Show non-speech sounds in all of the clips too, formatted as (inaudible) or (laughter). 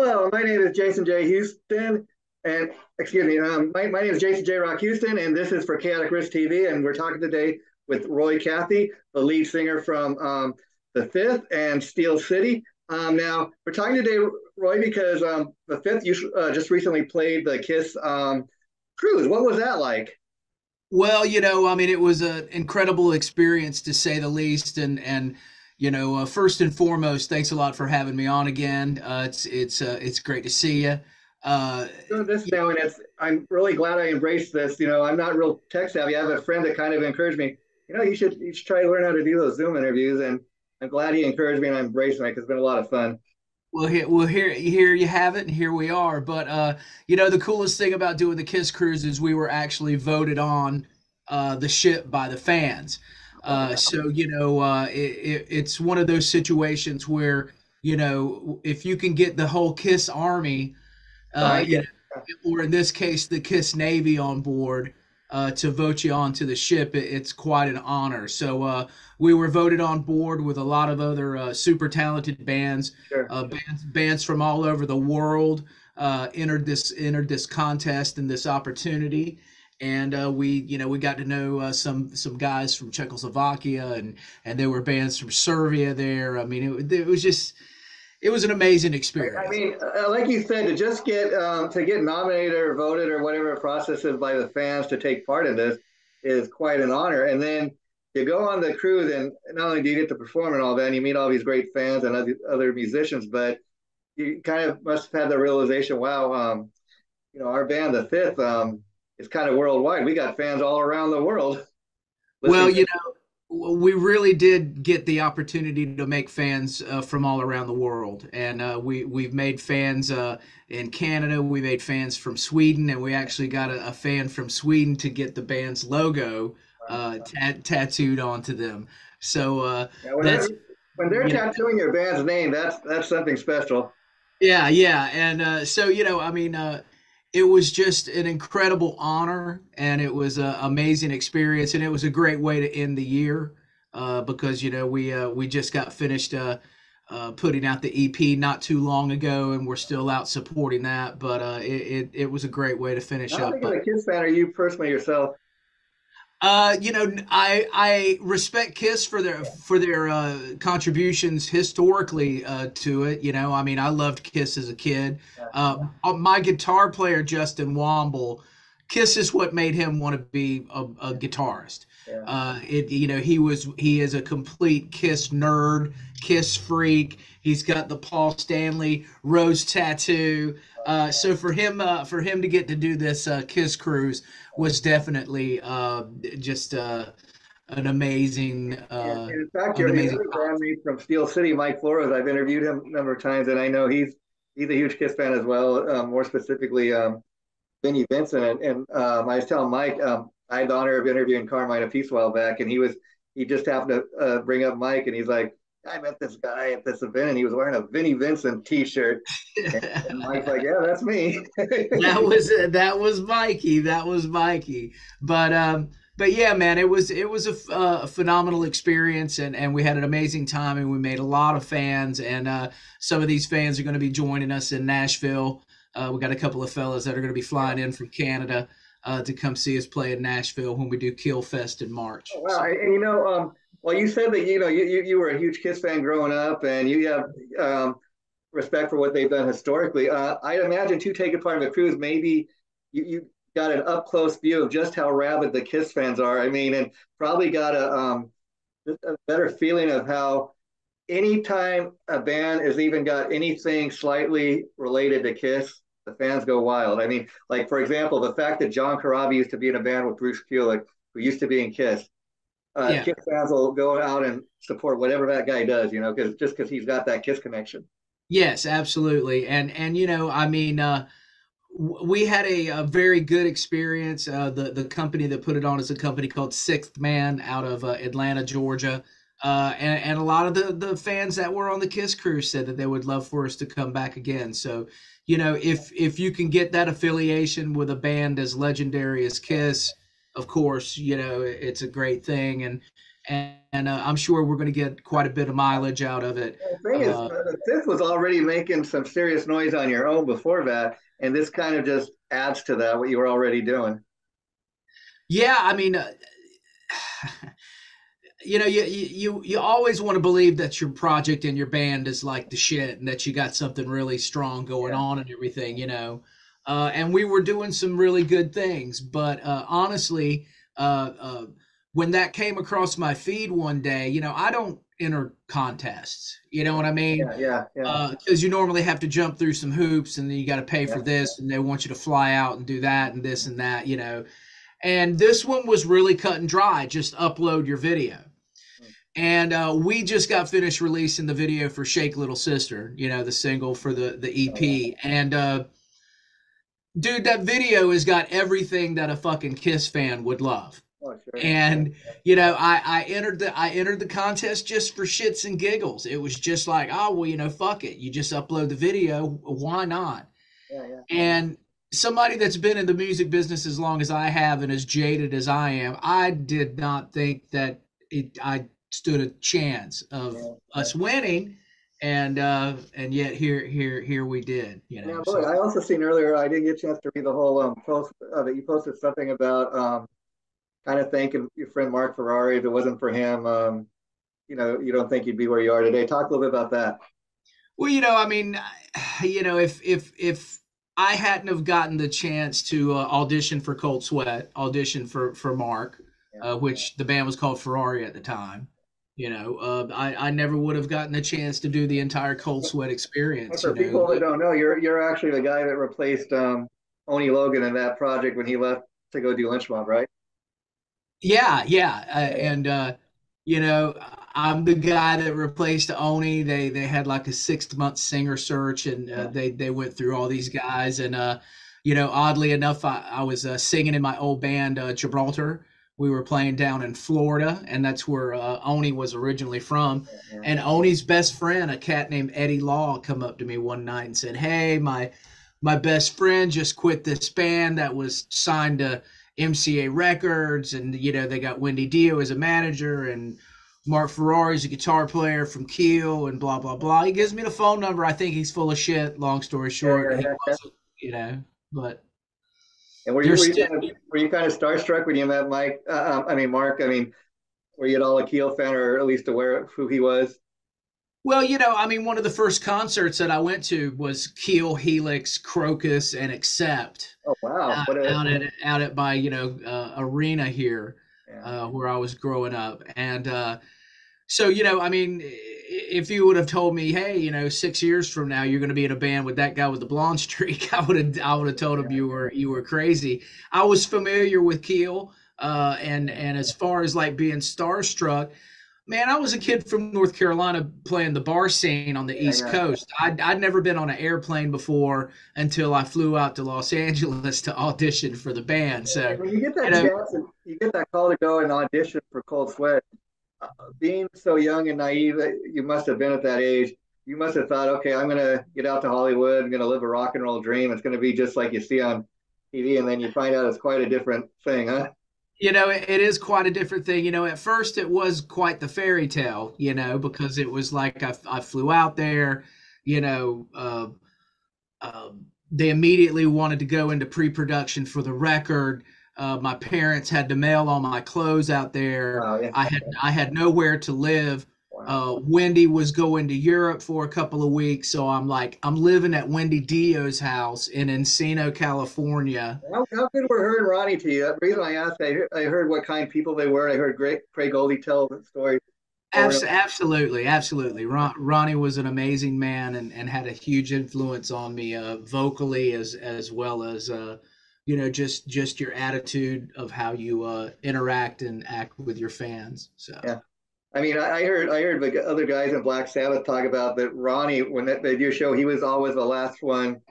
Hello, my name is Jason J. Houston, and excuse me, um, my, my name is Jason J. Rock Houston, and this is for Chaotic Riffs TV, and we're talking today with Roy Cathey, the lead singer from um, The Fifth and Steel City. Um, now, we're talking today, Roy, because um, The Fifth you uh, just recently played the Kiss um, cruise. What was that like? Well, you know, I mean, it was an incredible experience to say the least, and and you know, uh, first and foremost, thanks a lot for having me on again. Uh, it's it's uh, it's great to see you. Uh, Doing this now, and it's I'm really glad I embraced this. You know, I'm not real tech savvy. I have a friend that kind of encouraged me. You know, you should you should try to learn how to do those Zoom interviews, and I'm glad he encouraged me, and I'm embracing it because it's been a lot of fun. well, here, well, here, here you have it, and here we are. But uh, you know, the coolest thing about doing the Kiss Cruise is we were actually voted on uh, the ship by the fans. Uh, so you know, uh, it, it, it's one of those situations where you know, if you can get the whole Kiss Army, uh, Right. you know, or in this case, the Kiss Navy on board uh, to vote you onto the ship, it, it's quite an honor. So uh, we were voted on board with a lot of other uh, super talented bands, Sure. uh, bands, bands from all over the world uh, entered this entered this contest and this opportunity. And uh, we, you know, we got to know uh, some some guys from Czechoslovakia, and and there were bands from Serbia there. I mean, it, it was just, it was an amazing experience. I mean, uh, like you said, to just get um, to get nominated or voted or whatever process is by the fans to take part in this is quite an honor. And then you go on the cruise, and not only do you get to perform and all that, and you meet all these great fans and other, other musicians, but you kind of must have had the realization, wow, um, you know, our band, the Fifth, um, is kind of worldwide. We got fans all around the world (laughs) Well, you know, we really did get the opportunity to make fans uh, from all around the world, and uh, we we've made fans uh, in Canada. We made fans from Sweden, and we actually got a, a fan from Sweden to get the band's logo uh, tat tattooed onto them. So uh, Yeah, when, that's they're- when they're you know, tattooing your band's name, that's that's something special. Yeah, yeah, and uh, so you know, I mean, uh, it was just an incredible honor, and it was an amazing experience, and it was a great way to end the year uh, because you know we uh, we just got finished uh, uh, putting out the EP not too long ago, and we're still out supporting that. But uh, it, it it was a great way to finish How up. big of But a Kiss fan are you personally yourself? Uh, you know, I I respect Kiss for their for their uh, contributions historically uh, to it. You know, I mean, I loved Kiss as a kid. Uh, uh, my guitar player Justin Womble, Kiss is what made him want to be a, a guitarist. Yeah. Uh, it you know he was he is a complete Kiss nerd, Kiss freak. He's got the Paul Stanley rose tattoo. Uh, so for him uh, for him to get to do this uh, Kiss cruise was definitely uh, just uh, an amazing uh, in fact, an your amazing bandmate from Steel City, Mike Floros, I've interviewed him a number of times, and I know he's he's a huge Kiss fan as well. Um, more specifically, um, Vinnie Vincent. And, and um, I was telling Mike, um, I had the honor of interviewing Carmine Appice while back, and he was he just happened to uh, bring up Mike, and he's like, I met this guy at this event, and he was wearing a Vinnie Vincent T-shirt, and, (laughs) and Mike's like, Yeah, that's me. (laughs) that was that was Mikey. That was Mikey. But um, but yeah, man, it was it was a, uh, a phenomenal experience, and and we had an amazing time, and we made a lot of fans, and uh, some of these fans are going to be joining us in Nashville. Uh, we got a couple of fellas that are going to be flying in from Canada uh, to come see us play in Nashville when we do Kill Fest in March. Oh, wow. So, And, you know, um, well, you said that, you know, you, you, you were a huge Kiss fan growing up and you have um, respect for what they've done historically. Uh, I imagine to take a part of a cruise, maybe you, you got an up close view of just how rabid the Kiss fans are. I mean, and probably got a, um, a better feeling of how anytime a band has even got anything slightly related to Kiss, the fans go wild. I mean, like, for example, the fact that John Corabi used to be in a band with Bruce Kulick, who used to be in Kiss uh, yeah. Kiss fans will go out and support whatever that guy does, you know, because just because he's got that Kiss connection. Yes, absolutely. And and you know, I mean, uh, w- we had a, a very good experience. Uh, the the company that put it on is a company called Sixthman out of uh, Atlanta, Georgia. Uh, and, and a lot of the, the fans that were on the Kiss cruise said that they would love for us to come back again. So, you know, if if you can get that affiliation with a band as legendary as Kiss, of course, you know, it's a great thing. And and, and uh, I'm sure we're going to get quite a bit of mileage out of it. The thing is, uh, the fifth was already making some serious noise on your own before that, and this kind of just adds to that what you were already doing. Yeah, I mean, uh, you know, you you you always want to believe that your project and your band is like the shit, and that you got something really strong going yeah. on and everything, you know. Uh, and we were doing some really good things, but uh, honestly, uh, uh, when that came across my feed one day, you know, I don't enter contests. You know what I mean? Yeah, yeah, yeah. Because uh, you normally have to jump through some hoops, and then you got to pay yeah. for this, and they want you to fly out and do that and this and that. You know, and this one was really cut and dry. Just upload your video and uh, we just got finished releasing the video for Shake Little Sister, you know, the single for the the EP. And uh, dude, that video has got everything that a fucking Kiss fan would love. Oh, sure. And you know, I I entered the I entered the contest just for shits and giggles. It was just like, oh well, you know, fuck it. You just upload the video. Why not? Yeah, yeah. And somebody that's been in the music business as long as I have and as jaded as I am, I did not think that it I stood a chance of yeah. us winning and uh and yet here here here we did you know yeah, so. i also seen earlier i didn't get a chance to read the whole um post uh, that you posted something about um kind of thanking your friend marc ferrari if it wasn't for him um you know you don't think you'd be where you are today talk a little bit about that well you know i mean (sighs) you know if if if i hadn't have gotten the chance to uh, audition for cold sweat audition for for mark yeah. uh, which the band was called ferrari at the time you know, uh, I, I never would have gotten a chance to do the entire cold sweat experience. For people know. that don't know, you're you're actually the guy that replaced um, Oni Logan in that project when he left to go do Lynch Mob, right? Yeah, yeah, uh, and uh, you know, I'm the guy that replaced Oni. They they had like a six month singer search, and uh, they they went through all these guys, and uh, you know, oddly enough, I, I was uh, singing in my old band uh, Gibraltar we were playing down in Florida, and that's where uh, Oni was originally from. And Oni's best friend, a cat named Eddie Law, come up to me one night and said, "Hey, my my best friend just quit this band that was signed to MCA Records, and you know they got Wendy Dio as a manager, and Marc Ferrari's a guitar player from Keel, and blah blah blah." He gives me the phone number. I think he's full of shit. Long story short, you know, but and were you, were you, kind of, were you kind of starstruck when you met Mike? Uh, um, I mean, Marc. I mean, were you at all a Keel fan, or at least aware of who he was? Well, you know, I mean, one of the first concerts that I went to was Keel, Helix, Krokus, and Accept. Oh wow! Out, a... out at out at my you know uh, arena here, yeah. uh, where I was growing up, and uh, so you know, I mean, if you would have told me, hey, you know, six years from now you're going to be in a band with that guy with the blonde (laughs) streak, I would have I would have told him you were you were crazy. I was familiar with Keel, uh, and and as far as like being starstruck, man, I was a kid from North Carolina playing the bar scene on the East Coast. I'd, I'd never been on an airplane before until I flew out to Los (laughs) Angeles to audition for the band. So when you get that you know, chance, and you get that call to go and audition for Cold Sweat being so young and naive, you must have been at that age. You must have thought, okay, I'm going to get out to Hollywood. I'm going to live a rock and roll dream. It's going to be just like you see on TV. And then you find out it's quite a different thing, huh? You know, it, it is quite a different thing. You know, at first it was quite the fairy tale, you know, because it was like I, I flew out there, you know, uh, uh, they immediately wanted to go into pre production for the record uh, my parents had to mail all my clothes out there. Oh, yeah. I had I had nowhere to live. Wow. Uh, Wendy was going to Europe for a couple of weeks, so I'm like, I'm living at Wendy Dio's house in Encino, California. How, how good were her and Ronnie to you? The reason I asked, I heard, I heard what kind of people they were. I heard great Craig Goldy tell the story. Abs- absolutely, absolutely. Ron- Ronnie was an amazing man and, and had a huge influence on me, uh, vocally as as well as uh, you know just just your attitude of how you uh, interact and act with your fans so. Yeah. I mean i heard i heard the other guys in black sabbath talk about that ronnie when they do a show he was always the last one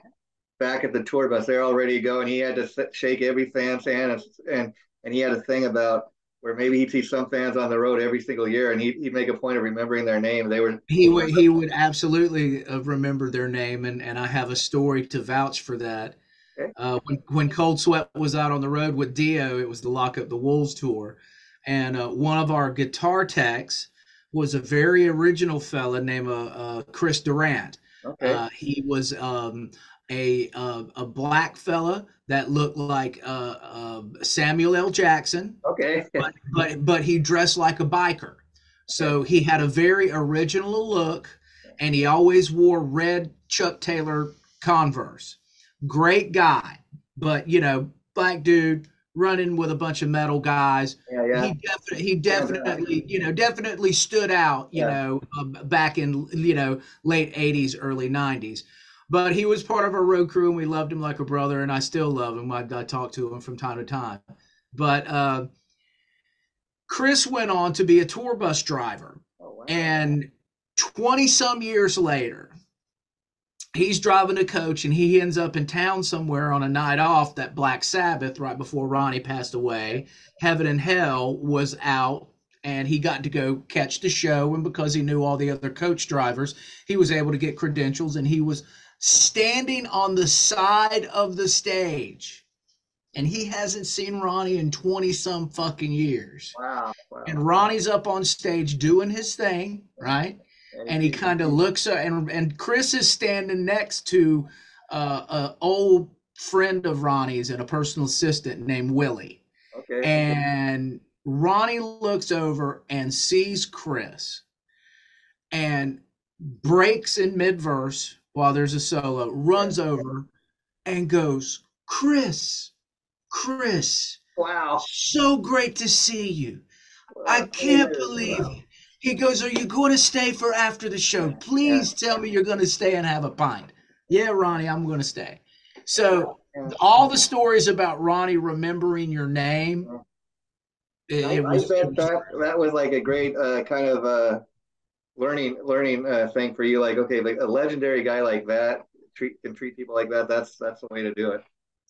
back at the tour bus. They're already going he had to shake every fan's hand and, and and he had a thing about where maybe he'd see some fans on the road every single year and he'd, he'd make a point of remembering their name. They were he would he would absolutely remember their name and and i have a story to vouch for that uh, when when Cold Sweat was out on the road with Dio, it was the Lock Up the Wolves tour. and uh, one of our guitar techs was a very original fella named uh, uh, Chris Durant. Okay. Uh, he was um, a uh, a black fella that looked like uh, uh, Samuel L. Jackson, okay. (laughs) but, but but he dressed like a biker. So he had a very original look, and he always wore red Chuck Taylor Converse. Great guy, but you know, black dude running with a bunch of metal guys. yeah, yeah. He definitely, he definitely, you know, definitely stood out, you Yeah. know, um, back in, you know, late 80s, early 90s. But he was part of our road crew and we loved him like a brother. And I still love him. I, I talk to him from time to time. But uh, Chris went on to be a tour bus driver. oh, wow. And 20 some years later, he's driving a coach and he ends up in town somewhere on a night off that Black Sabbath, right before Ronnie passed away. Heaven and Hell was out and he got to go catch the show. And because he knew all the other coach drivers, he was able to get credentials and he was standing on the side of the stage. And he hasn't seen Ronnie in 20 some fucking years. wow. wow. And Ronnie's up on stage doing his thing, right? And he kind of looks uh, and and Chris is standing next to uh, a old friend of Ronnie's and a personal assistant named Willie. okay. And Ronnie looks over and sees Chris and breaks in mid verse while there's a solo, runs over and goes, Chris, Chris, wow. so great to see you. I can't believe it. He goes, Are you going to stay for after the show? Please tell me you're going to stay and have a pint. Yeah, Ronnie, I'm going to stay. So, all the stories about Ronnie remembering your name, it, I, it I was, bet it that that was like a great uh, kind of uh, learning learning uh, thing for you. Like, okay, like a legendary guy like that treat can treat people like that. That's that's the way to do it.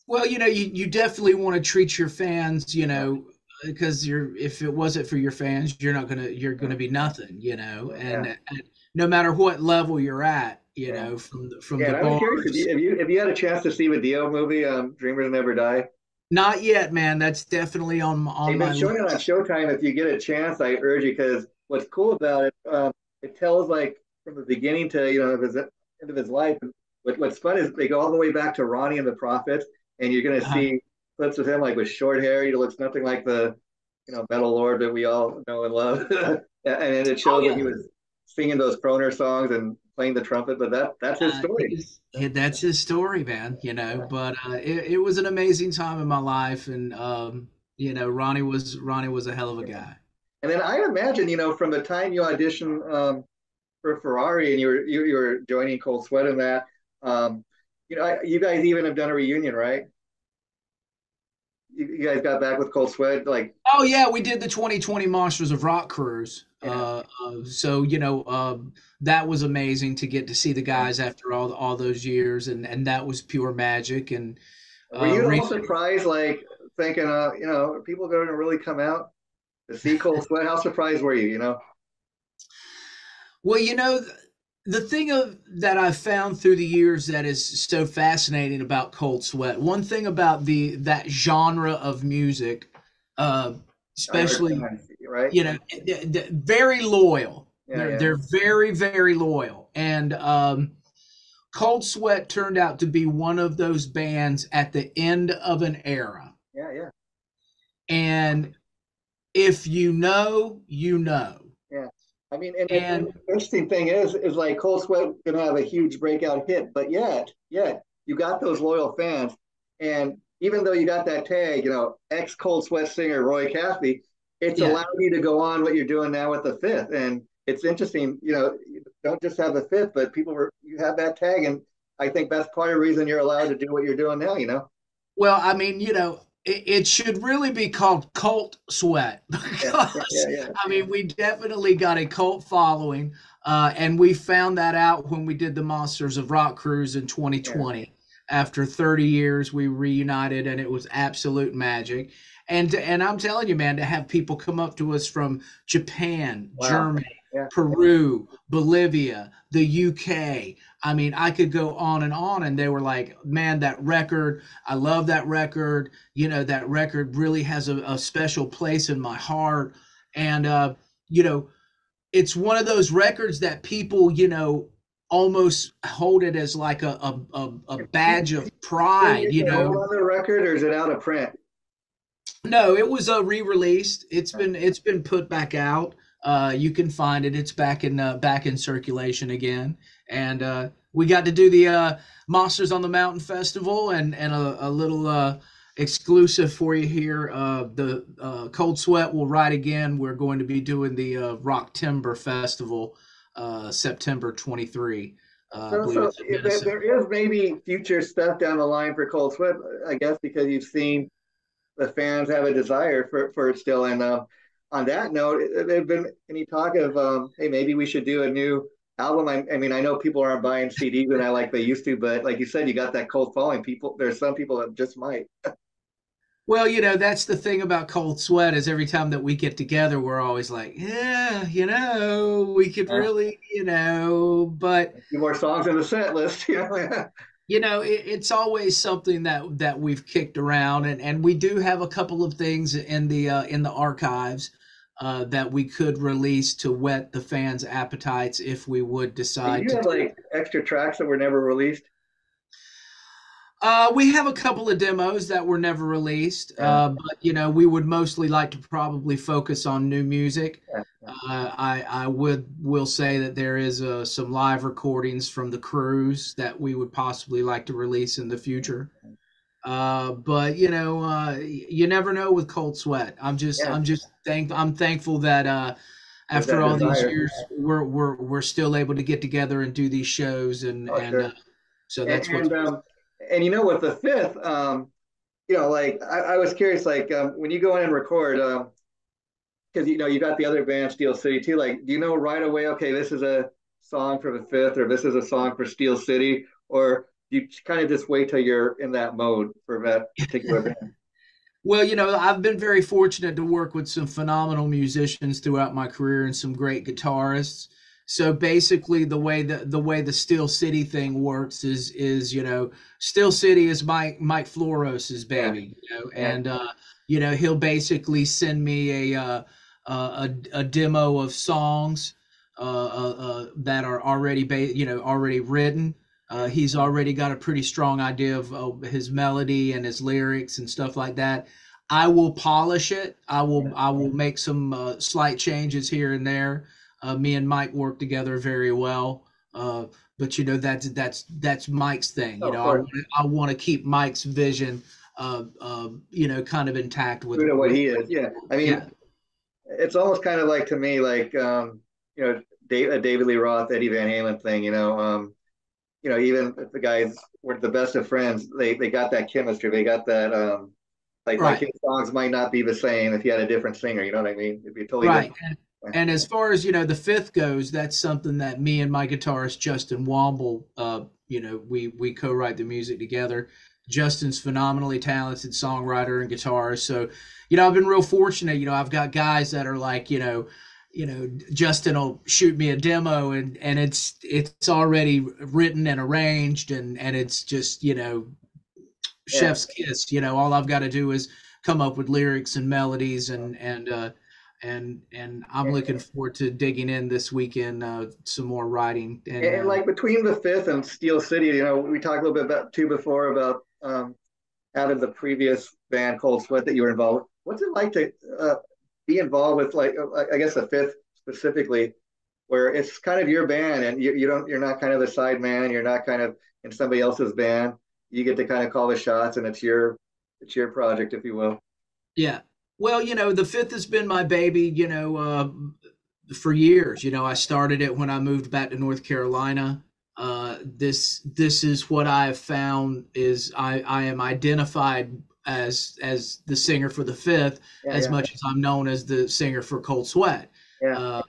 well, you know, you, you definitely want to treat your fans, you know, because you're if it wasn't for your fans, you're not gonna you're gonna be nothing, you know, and, and no matter what level you're at, you Yeah. know, from the from Yeah, the was curious bars. if you, if you had a chance to see the Dio movie, um, Dreamers Never Die. Not yet, man. That's definitely on on They've my been showing it on. Showtime. If you get a chance, I urge you because what's cool about it, um, it tells like from the beginning to you know his end of his life. And what, what's fun is they go all the way back to Ronnie and the Prophets, and you're going to Uh-huh. see clips of him like with short hair. He looks nothing like the you know metal lord that we all know and love. (laughs) and then it shows Oh, yeah. that he was singing those Croner songs and playing the trumpet. But that that's his Uh, story. yeah, that's his story, man. You know, but uh, it, it was an amazing time in my life, and um, you know, Ronnie was Ronnie was a hell of a guy. And then I imagine, you know, from the time you auditioned um, for Ferrari and you were you, you were joining Cold Sweat in that, um, you know, I, you guys even have done a reunion, right? You, guys got back with Cold Sweat, like Oh yeah, we did the 2020 Monsters of Rock cruise. Yeah. Uh, uh, so you know, um, that was amazing to get to see the guys after all all those years, and and that was pure magic. And were you uh, at all recent- surprised, like thinking, uh, you know, are people going to really come out to see Cold Sweat? How surprised were you? You know, Well, you know, th- the thing of that I've found through the years that is so fascinating about Cold Sweat. One thing about the that genre of music, uh, especially right? you know, very loyal. Yeah, they're yeah. they're very very loyal, and um, Cold Sweat turned out to be one of those bands at the end of an era. yeah, yeah. And if you know, you know. I mean, and, And- the interesting thing is, is like Cold Sweat gonna have a huge breakout hit, but yet, yet you got those loyal fans, and even though you got that tag, you know, ex Cold Sweat singer Roy Cathey, it's Yeah. allowed you to go on what you're doing now with the fifth, and it's interesting, you know, you don't just have the fifth, but people were you have that tag, and I think that's part of the reason you're allowed to do what you're doing now, you know. Well, I mean, you know, it, should really be called Cult Sweat (laughs) Yeah, because yeah, yeah. I mean, we definitely got a cult following, uh, and we found that out when we did the Monsters of Rock cruise in 2020. After 30 years, we reunited, and it was absolute magic. And and I'm telling you, man, to have people come up to us from Japan, Wow. Germany, yeah. Peru, Bolivia, the UK. I mean, I could go on and on, and they were like, "Man, that record! I love that record. You know, that record really has a, a special place in my heart." And uh, you know, it's one of those records that people, you know, almost hold it as like a a, a, a badge of pride. You know, on the record, or is it out of print? No, it was uh, re-released. It's been it's been put back out. Uh, you can find it. It's back in uh, back in circulation again, and uh, we got to do the uh, Monsters on the Mountain Festival and and a, a little uh, exclusive for you here. Uh, the uh, Cold Sweat will ride again. We're going to be doing the uh, Rock Timber Festival uh, September 23. Uh, so, so there, there is maybe future stuff down the line for Cold Sweat, I guess, because you've seen the fans have a desire for, for it still. And uh, on that note, there been any talk of, um, hey, maybe we should do a new album? I, I, mean, I know people aren't buying CDs and I like they used to, but like you said, you got that cold following. People, there's some people that just might. (laughs) Well, you know, that's the thing about Cold Sweat is every time that we get together, we're always like, yeah, you know, we could really, you know, but a few more songs in the set list. (laughs) Yeah. you know, it, it's always something that that we've kicked around, and and we do have a couple of things in the uh, in the archives. Uh, that we could release to whet the fans' appetites if we would decide. Do you have like extra tracks that were never released? Uh, we have a couple of demos that were never released, uh, but you know we would mostly like to probably focus on new music. Uh, I I would will say that there is uh, some live recordings from the cruise that we would possibly like to release in the future. Uh, but you know, uh, you never know with Cold Sweat. I'm just yeah. I'm just thank I'm thankful that after all desire. these years we're we're we're still able to get together and do these shows and oh, and sure. so that's what. Um, and you know, with the fifth, um, you know, like I, I was curious, like um, when you go in and record, because um, you know you got the other band Steel City too. Like, do you know right away? Okay, this is a song for the fifth, or this is a song for Steel City, or you kind of just wait till you're in that mode for that particular band? (laughs) Well, you know, I've been very fortunate to work with some phenomenal musicians throughout my career and some great guitarists. So basically, the way the the way the Steel City thing works is is you know Steel City is Mike Mike Floros's baby, yeah. you know, and uh, you know he'll basically send me a uh, a, a demo of songs uh, uh, uh, that are already ba- you know already written. Uh, he's already got a pretty strong idea of his melody and his lyrics and stuff like that. I will polish it. I will I will make some slight changes here and there uh, me and Mike work together very well. Uh, but you know that's that's that's Mike's thing. You know, I, I want to keep Mike's vision, uh, uh, you know, kind of intact with you know, what he is. Yeah, I mean, yeah. it's almost kind of like to me, like um, you know, Dave, David Lee Roth, Eddie Van Halen thing. You know, um, you know, even if the guys were the best of friends, they they got that chemistry. They got that. Um, like, right. like his songs might not be the same if you had a different singer. You know what I mean? It'd be totally right. Different. And as far as you know, the fifth goes, that's something that me and my guitarist Justin Womble, uh, you know, we we co-write the music together. Justin's phenomenally talented songwriter and guitarist. So, you know, I've been real fortunate. You know, I've got guys that are like, you know, you know, Justin will shoot me a demo and and it's it's already written and arranged and and it's just you know, yeah. chef's kiss. You know, all I've got to do is come up with lyrics and melodies and and uh, and and I'm looking forward to digging in this weekend uh, some more writing. And, and, like between the fifth and Steel City, you know, we talked a little bit about too before about um, out of the previous band Cold Sweat that you were involved. With. What's it like to uh, be involved with like I guess the fifth specifically, where it's kind of your band and you, you don't you're not kind of the side man, you're not kind of in somebody else's band. You get to kind of call the shots, and it's your it's your project, if you will. Yeah, well, you know, the fifth has been my baby, you know, uh, for years. You know, I started it when I moved back to North Carolina. Uh, this this is what I have found is I, I am identified as as the singer for the fifth yeah, as yeah. much as I'm known as the singer for Cold Sweat. Yeah. Uh,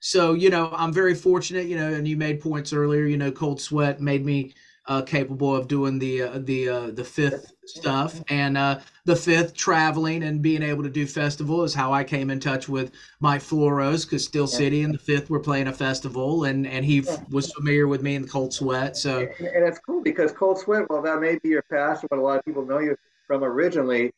so you know I'm very fortunate. You know, and you made points earlier. You know, Cold Sweat made me uh, capable of doing the uh, the uh, the fifth stuff, and uh, the fifth traveling and being able to do festival is how I came in touch with Mike Floros because Steel City and the fifth were playing a festival, and and he f- was familiar with me in Cold Sweat. So and, and it's cool because Cold Sweat, well, that may be your past, but a lot of people know you from originally.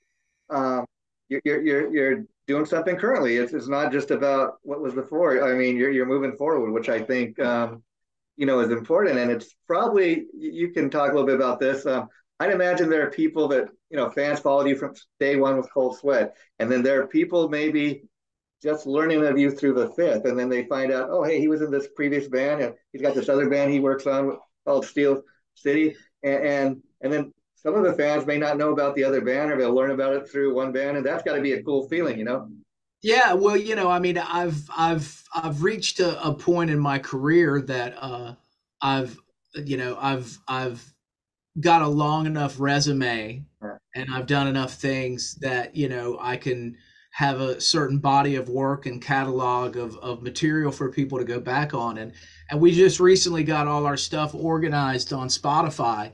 Um, you're, you're you're doing something currently. It's, it's not just about what was before. I mean, you're you're moving forward, which I think um, you know is important. And it's probably you can talk a little bit about this. Um, I'd imagine there are people that you know fans followed you from day one with Cold Sweat, and then there are people maybe just learning of you through the fifth, and then they find out, oh, hey, he was in this previous band, and he's got this other band he works on called Steel City, and and, and then some of the fans may not know about the other band, or they'll learn about it through one band, and that's got to be a cool feeling, you know. Yeah, well, you know, I mean, I've I've I've reached a, a point in my career that uh, I've you know I've I've got a long enough resume and I've done enough things that you know I can have a certain body of work and catalog of, of material for people to go back on and and we just recently got all our stuff organized on Spotify.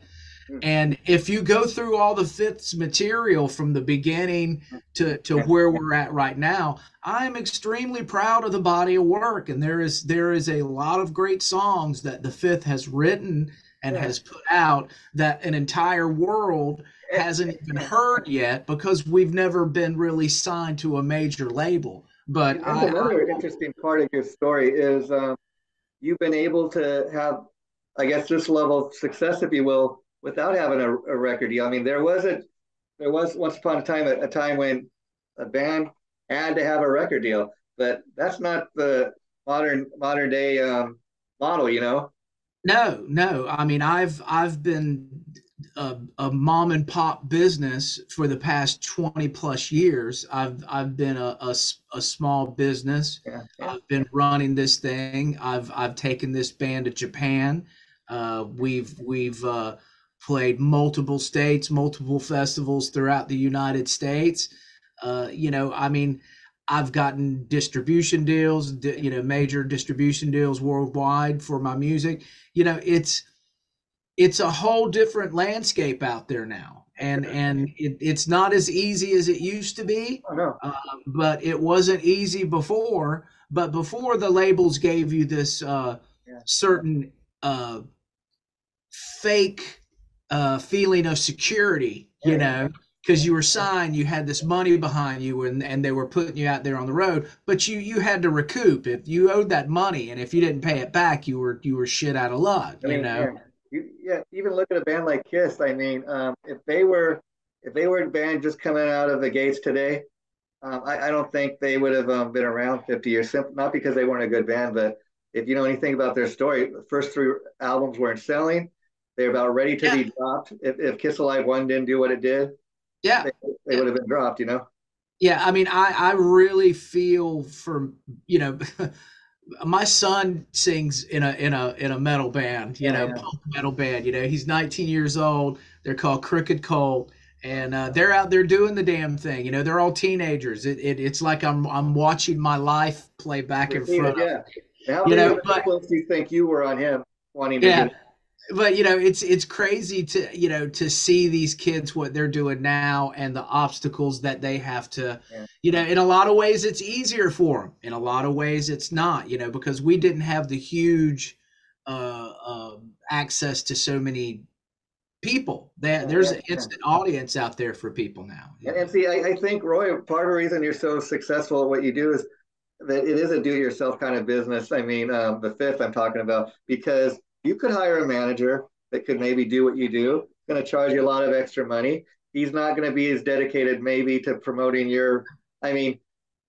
And if you go through all the fifths material from the beginning to, to where we're at right now, I'm extremely proud of the body of work. And there is there is a lot of great songs that the fifth has written and has put out that an entire world hasn't even heard yet because we've never been really signed to a major label. But I, another I, interesting part of your story is um, you've been able to have, I guess, this level of success, if you will, without having a, a record deal. I mean, there was a, there was once upon a time a, a time when a band had to have a record deal, but that's not the modern modern day um, model, you know. No, no. I mean, I've I've been a, a, mom and pop business for the past 20 plus years. I've I've been a, a, a small business. Yeah, yeah. I've been running this thing. I've I've taken this band to Japan. Uh, we've we've uh, played multiple states, multiple festivals throughout the United States. Uh, you know, I mean, I've gotten distribution deals, you know, major distribution deals worldwide for my music. You know, it's it's a whole different landscape out there now, and and it, it's not as easy as it used to be. Oh, no. uh, but it wasn't easy before. But before the labels gave you this uh, yeah. certain uh, fake uh, feeling of security, you know, because you were signed, you had this money behind you, and, and they were putting you out there on the road. But you you had to recoup if you owed that money, and if you didn't pay it back, you were you were shit out of luck. I mean, you know. Yeah. Yeah, even look at a band like Kiss. I mean, um, if they were if they were a band just coming out of the gates today, um, I, I, don't think they would have um, been around 50 years. Not because they weren't a good band, but if you know anything about their story, the first three albums weren't selling. They're about ready to yeah. be dropped. If, if Kiss Alive One didn't do what it did, yeah, they, they would have been dropped. You know. Yeah, I mean, I I really feel for you know. (laughs) my son sings in a in a in a metal band, you know, punk metal band. You know, he's 19 years old. They're called Crooked Cult, and uh, they're out there doing the damn thing. You know, they're all teenagers. It, it it's like I'm I'm watching my life play back in front. Yeah. How you know, but, do you think you were on him wanting to? Yeah but you know it's it's crazy to you know to see these kids what they're doing now and the obstacles that they have to yeah. you know in a lot of ways it's easier for them in a lot of ways it's not you know because we didn't have the huge uh, uh, access to so many people there, there's yeah, an instant yeah. audience out there for people now and, and see I, I think roy part of the reason you're so successful at what you do is that it is a do-it-yourself kind of business i mean um, the fifth i'm talking about because you could hire a manager that could maybe do what you do, going to charge you a lot of extra money. He's not going to be as dedicated maybe to promoting your. I mean,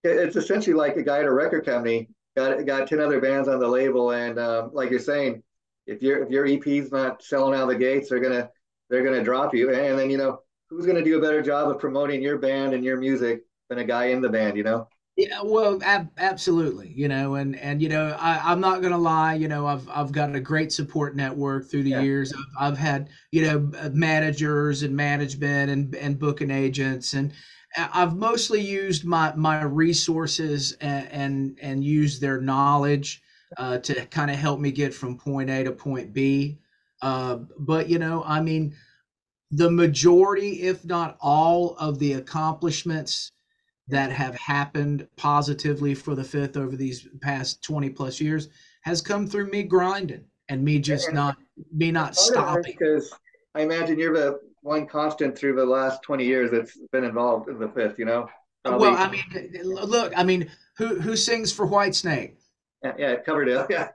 it's essentially like a guy at a record company got got ten other bands on the label, and um, like you're saying, if your if your EP's not selling out the gates, they're gonna they're gonna drop you. And then you know who's gonna do a better job of promoting your band and your music than a guy in the band, you know? Yeah, well, ab- absolutely. You know, and and you know, I, I'm not gonna lie. You know, I've I've got a great support network through the yeah. years. I've, I've had you know managers and management and and booking agents, and I've mostly used my my resources and and, and used their knowledge uh, to kind of help me get from point A to point B. Uh, but you know, I mean, the majority, if not all, of the accomplishments that have happened positively for the fifth over these past 20 plus years has come through me grinding and me just and not me not stopping. because i imagine you're the one constant through the last 20 years that's been involved in the fifth you know? Probably. well i mean look i mean who who sings for whitesnake? Yeah, yeah coverdale (laughs) yeah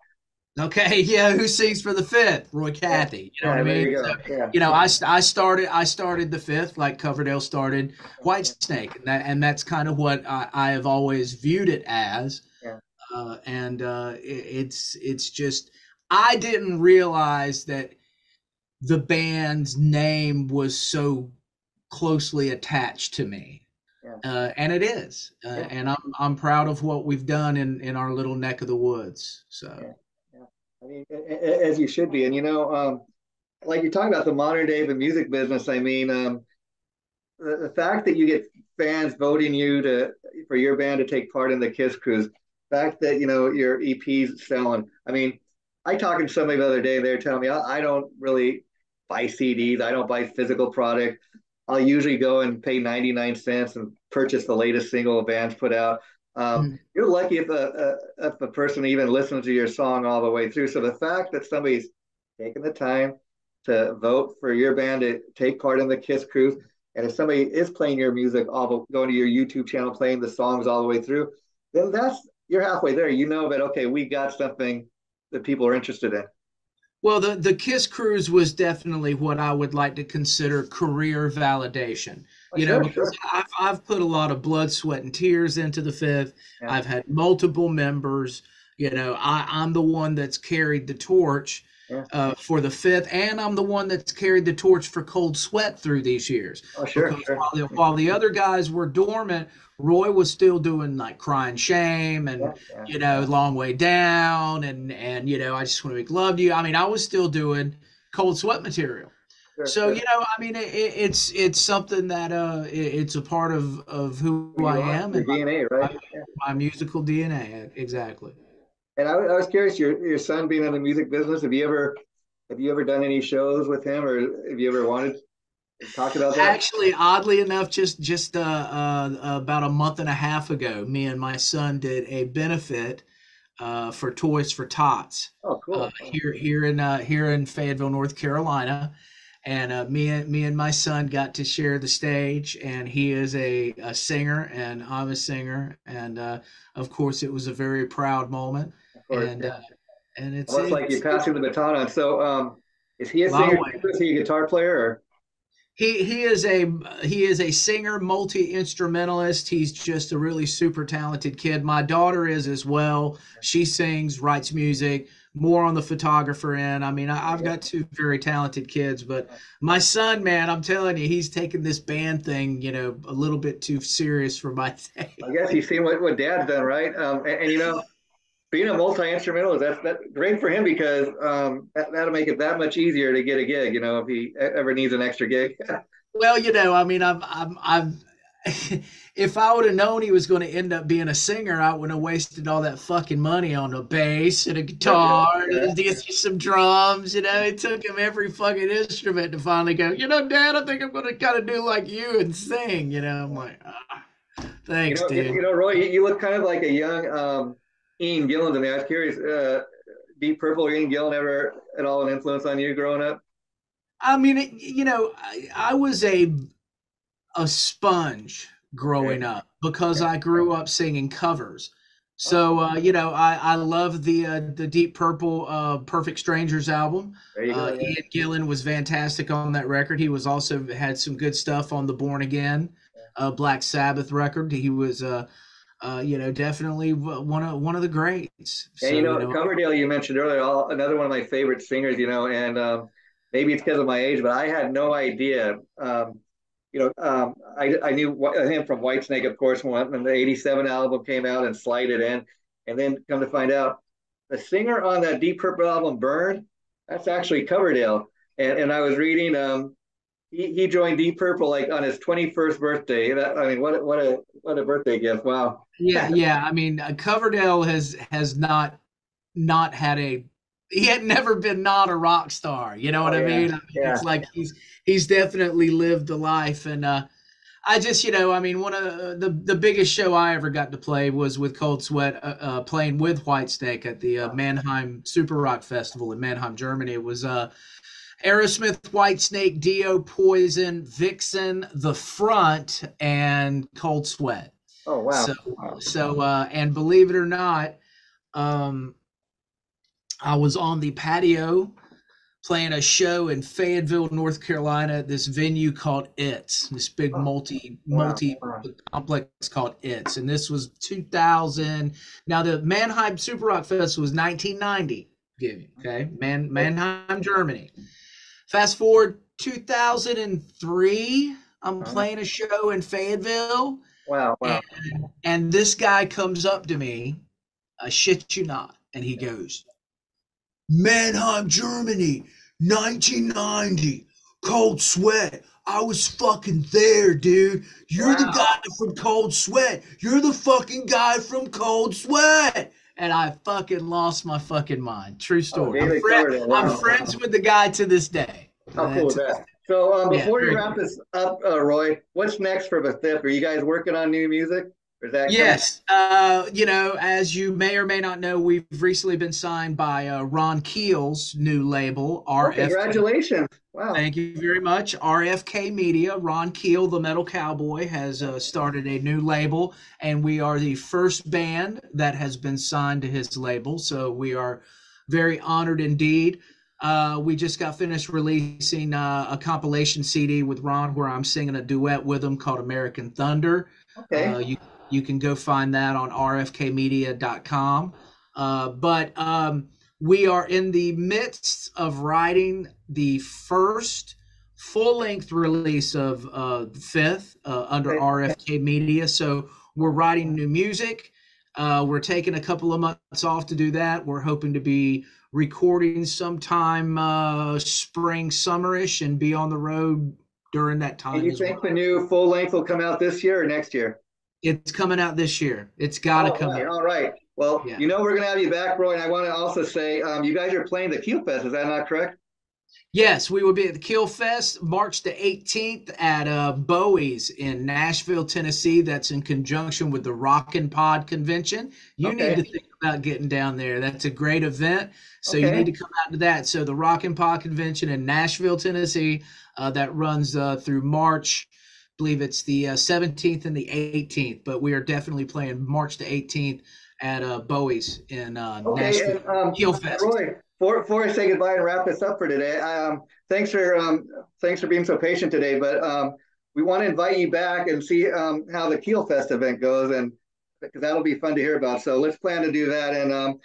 Okay, (laughs) yeah, who sings for the fifth? Roy Cathey. You know yeah, what I mean? You, so, yeah. you know, I, I started I started the fifth like Coverdale started Whitesnake, and that and that's kind of what I, I have always viewed it as. Yeah. Uh, and uh, it, it's it's just I didn't realize that the band's name was so closely attached to me. Uh, and it is, uh, and I'm I'm proud of what we've done in in our little neck of the woods. So. Mean, as you should be. And, you know, um, like you're talking about the modern day of the music business, I mean, um, the, the, fact that you get fans voting you to for your band to take part in the Kiss Cruise, fact that, you know, your EP's selling. I mean, I talked to somebody the other day, they're telling me, I, I don't really buy CDs, I don't buy physical product. I'll usually go and pay 99 cents and purchase the latest single a band's put out. Um, mm-hmm. You're lucky if a, a, if a person even listens to your song all the way through. So the fact that somebody's taking the time to vote for your band to take part in the Kiss Cruise, and if somebody is playing your music, all the, going to your YouTube channel, playing the songs all the way through, then that's you're halfway there. You know that okay, we got something that people are interested in. Well, the, the KISS Cruise was definitely what I would like to consider career validation. Oh, you sure, know, because sure. I've, I've put a lot of blood, sweat, and tears into the fifth. Yeah. I've had multiple members. You know, I, I'm the one that's carried the torch. Uh, for the fifth, and I'm the one that's carried the torch for Cold Sweat through these years. Oh, sure. sure. While, the, while the other guys were dormant, Roy was still doing like crying shame and yeah, yeah. you know long way down and and you know I just want to make love to you. I mean I was still doing cold sweat material. Sure, so sure. you know I mean it, it's it's something that uh it, it's a part of of who, who I am and DNA right my, my, musical DNA exactly. And I, I was curious your your son being in the music business have you ever have you ever done any shows with him or have you ever wanted to talk about that? Actually, oddly enough, just just uh, uh, about a month and a half ago, me and my son did a benefit uh, for Toys for Tots. Oh, cool. Uh, here here in uh, here in Fayetteville, North Carolina, and uh, me and me and my son got to share the stage. And he is a, a singer, and I'm a singer, and of course, it was a very proud moment. And yeah. and it's, like you're passing the baton on. So, um, is he a singer? Is he a guitar player? Or? he he is a he is a singer multi instrumentalist he's just a really super talented kid my daughter is as well she sings writes music more on the photographer end i mean I, have got two very talented kids but my son man i'm telling you he's taking this band thing you know a little bit too serious for my (laughs) thing i guess he's seen what, what dad's done right um, and, and you know being a multi-instrumentalist, that's that's great for him because um, that, will make it that much easier to get a gig. You know, if he ever needs an extra gig. (laughs) well, you know, I mean, I'm I'm I'm. (laughs) if I would have known he was going to end up being a singer, I wouldn't have wasted all that fucking money on a bass and a guitar yeah, and some drums. You know, it took him every fucking instrument to finally go. You know, Dad, I think I'm going to kind of do like you and sing. You know, I'm like, ah, thanks, you know, dude. You know, Roy, you look kind of like a young. Um, Ian Gillan to me. I was curious, uh, Deep Purple or Ian Gillan ever at all an influence on you growing up? I mean, it, you know, I, I, was a a sponge growing up because. I grew up singing covers. So uh, you know, I I love the uh, the Deep Purple uh, Perfect Strangers album. Uh, Ian Gillan was fantastic on that record. He was also had some good stuff on the Born Again uh, Black Sabbath record. He was uh, uh, you know, definitely one of one of the greats. So, and you know, you know, Coverdale, you mentioned earlier, all, another one of my favorite singers. You know, and um, maybe it's because of my age, but I had no idea. Um, you know, um, I, I knew him from Whitesnake, of course, when, the '87 album came out and Slide It In, and then come to find out, the singer on that Deep Purple album, Burn, that's actually Coverdale. And, and I was reading um, he, he joined Deep Purple like on his 21st birthday. That, I mean, what what a what a birthday gift! Wow. Yeah, yeah. I mean, uh, Coverdale has has not not had a he had never been not a rock star. You know what oh, I, mean? Yeah. I mean? Yeah. It's like he's he's definitely lived the life, and uh, I just you know I mean one of the the biggest show I ever got to play was with Cold Sweat, uh, uh, playing with Whitesnake at the uh, Mannheim Super Rock Festival in Mannheim, Germany. It was uh, Aerosmith, Whitesnake, Dio, Poison, Vixen, The Front, and Cold Sweat. Oh wow! So, so uh, and believe it or not, um, I was on the patio playing a show in Fayetteville, North Carolina, at this venue called It's, this big oh, multi multi complex called It's, and this was 2000. Now the Mannheim Super Rock Festival was 1990. Okay, Man Mannheim, Germany. Fast forward 2003, I'm uh-huh. playing a show in Fayetteville. Wow, wow. And, and this guy comes up to me, I shit you not, and he goes, Mannheim, Germany, 1990. Cold Sweat. I was fucking there, dude. You're wow. the guy from Cold Sweat. You're the fucking guy from Cold Sweat. And I fucking lost my fucking mind. True oh, story. Oh, I'm, friend, wow. I'm, friends with the guy to this day. How cool is that? So um, before yeah, you wrap cool. this up, uh, Roy, what's next for the Are you guys working on new music? Yes, uh, you know, as you may or may not know, we've recently been signed by uh, Ron Keel's new label, RFK. Oh, congratulations! Wow. Thank you very much. RFK Media, Ron Keel, the Metal Cowboy, has uh, started a new label, and we are the first band that has been signed to his label. So we are very honored indeed. Uh, we just got finished releasing uh, a compilation CD with Ron where I'm singing a duet with him called American Thunder. Okay. Uh, you you can go find that on rfkmedia.com. Uh, but um, we are in the midst of writing the first full length release of uh, Fifth uh, under RFK Media. So we're writing new music. Uh, we're taking a couple of months off to do that. We're hoping to be recording sometime uh, spring, summerish, and be on the road during that time. And you think well. the new full length will come out this year or next year? It's coming out this year. It's got to oh, come right, out. All right. Well, yeah. you know we're going to have you back, Roy. And I want to also say, um, you guys are playing the Keel Fest. Is that not correct? Yes, we will be at the Keel Fest March the 18th at uh, Bowie's in Nashville, Tennessee. That's in conjunction with the Rockin' Pod Convention. You okay. need to think about getting down there. That's a great event. So okay. you need to come out to that. So the Rockin' Pod Convention in Nashville, Tennessee, uh, that runs uh, through March believe it's the uh, 17th and the 18th, but we are definitely playing March the 18th at uh, Bowie's in uh, okay, Nashville. Um, Keel Fest. Roy, before, before I say goodbye and wrap this up for today, um, thanks for um, thanks for being so patient today. But um, we want to invite you back and see um, how the Keel Fest event goes, and because that'll be fun to hear about. So let's plan to do that. And um,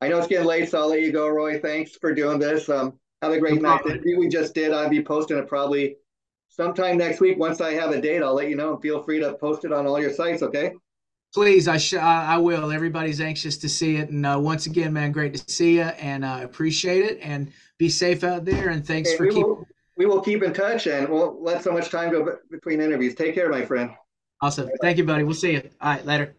I know it's getting late, so I'll let you go, Roy. Thanks for doing this. Um, have a great no night. The we just did, I'll be posting it probably sometime next week. Once I have a date, I'll let you know and feel free to post it on all your sites. Okay. Please, I sh- I will. Everybody's anxious to see it, and uh, once again, man, great to see you, and I uh, appreciate it. And be safe out there, and thanks okay, for keeping. we will keep in touch, and we'll let so much time go between interviews. Take care, my friend. Awesome. Thank you, buddy. We'll see you. All right, later.